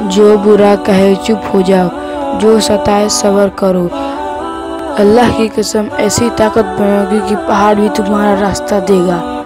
जो बुरा कहे, चुप हो जाओ। जो सताए, सबर करो। अल्लाह की कसम, ऐसी ताकत बनाओगी कि पहाड़ भी तुम्हारा रास्ता देगा।